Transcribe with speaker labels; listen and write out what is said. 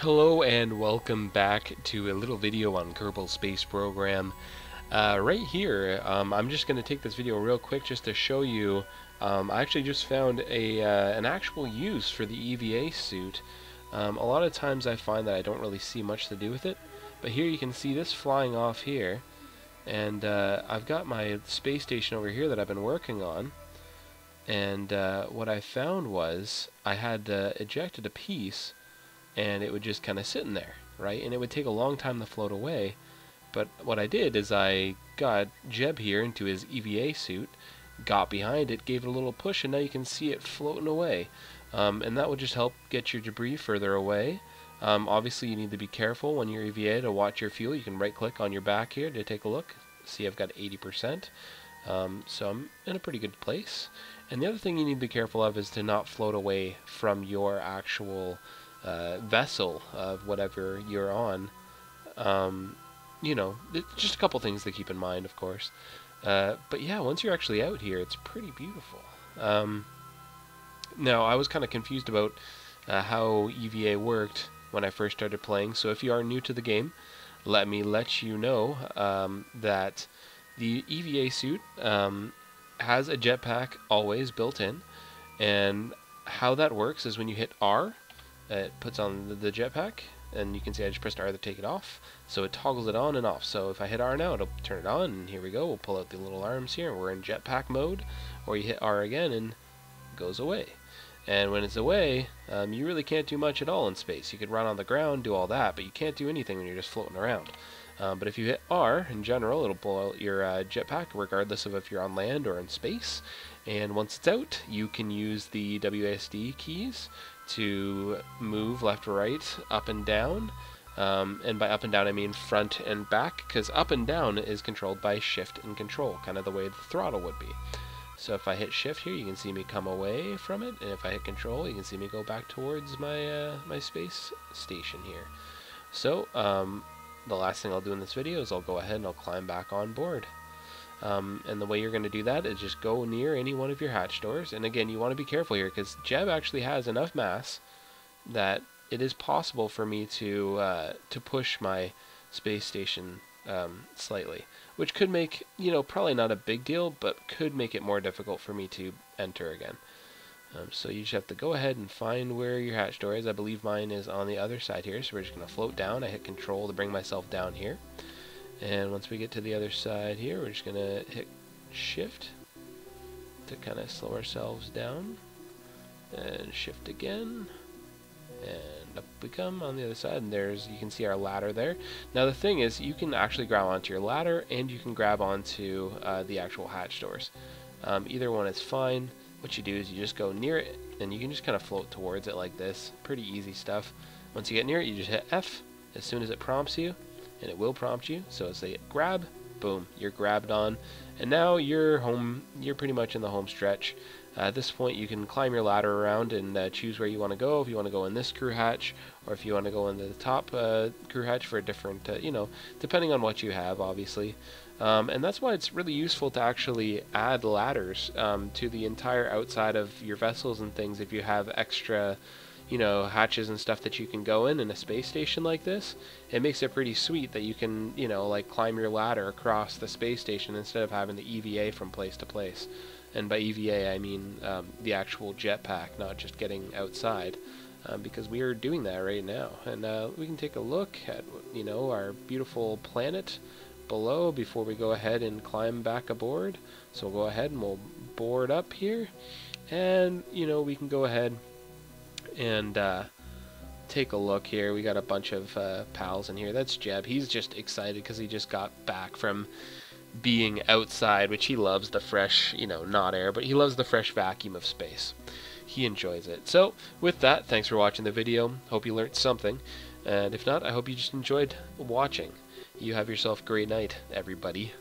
Speaker 1: Hello and welcome back to a little video on Kerbal Space Program. Uh, right here, um, I'm just going to take this video real quick just to show you, um, I actually just found a uh, an actual use for the EVA suit. Um, a lot of times I find that I don't really see much to do with it, but here you can see this flying off here, and uh, I've got my space station over here that I've been working on, and uh, what I found was I had uh, ejected a piece and it would just kind of sit in there, right? And it would take a long time to float away. But what I did is I got Jeb here into his EVA suit, got behind it, gave it a little push, and now you can see it floating away. Um, and that would just help get your debris further away. Um, obviously, you need to be careful when you're EVA to watch your fuel. You can right click on your back here to take a look. See, I've got 80%. Um, so I'm in a pretty good place. And the other thing you need to be careful of is to not float away from your actual uh, vessel of whatever you're on. Um, you know, just a couple things to keep in mind, of course. Uh, but yeah, once you're actually out here, it's pretty beautiful. Um, now, I was kind of confused about uh, how EVA worked when I first started playing, so if you are new to the game, let me let you know um, that the EVA suit um, has a jetpack always built in, and how that works is when you hit R, it puts on the, jetpack, and you can see I just pressed R to take it off. So it toggles it on and off. So if I hit R now, it'll turn it on, and here we go. We'll pull out the little arms here, we're in jetpack mode. Or you hit R again, and it goes away. And when it's away, um, you really can't do much at all in space. You could run on the ground, do all that, but you can't do anything when you're just floating around. Um, but if you hit R, in general, it'll pull out your uh, jetpack, regardless of if you're on land or in space. And once it's out, you can use the WASD keys to move left, right, up and down. Um, and by up and down, I mean front and back, because up and down is controlled by shift and control, kind of the way the throttle would be. So if I hit shift here, you can see me come away from it, and if I hit control, you can see me go back towards my uh, my space station here. So um, the last thing I'll do in this video is I'll go ahead and I'll climb back on board. Um, and the way you're going to do that is just go near any one of your hatch doors. And again, you want to be careful here because Jeb actually has enough mass that it is possible for me to uh, to push my space station um, slightly, which could make you know probably not a big deal, but could make it more difficult for me to enter again. Um, so you just have to go ahead and find where your hatch door is. I believe mine is on the other side here, so we're just going to float down. I hit control to bring myself down here. And once we get to the other side here, we're just going to hit shift to kind of slow ourselves down. And shift again. And up we come on the other side, and there's, you can see our ladder there. Now the thing is, you can actually grab onto your ladder, and you can grab onto uh, the actual hatch doors. Um, either one is fine. What you do is you just go near it, and you can just kind of float towards it like this. Pretty easy stuff. Once you get near it, you just hit F. As soon as it prompts you, and it will prompt you. So it's a grab, boom, you're grabbed on, and now you're home. You're pretty much in the home stretch. Uh, at this point, you can climb your ladder around and uh, choose where you want to go. If you want to go in this crew hatch, or if you want to go in the top uh, crew hatch for a different, uh, you know, depending on what you have, obviously. Um, and that's why it's really useful to actually add ladders um, to the entire outside of your vessels and things if you have extra you know, hatches and stuff that you can go in in a space station like this, it makes it pretty sweet that you can, you know, like climb your ladder across the space station instead of having the EVA from place to place. And by EVA, I mean um, the actual jetpack, not just getting outside. Um, because we are doing that right now. And uh, we can take a look at, you know, our beautiful planet below before we go ahead and climb back aboard. So we'll go ahead and we'll board up here. And, you know, we can go ahead and uh, take a look here. We got a bunch of uh, pals in here. That's Jeb. He's just excited because he just got back from being outside, which he loves the fresh, you know, not air, but he loves the fresh vacuum of space. He enjoys it. So, with that, thanks for watching the video. Hope you learned something. And if not, I hope you just enjoyed watching. You have yourself a great night, everybody.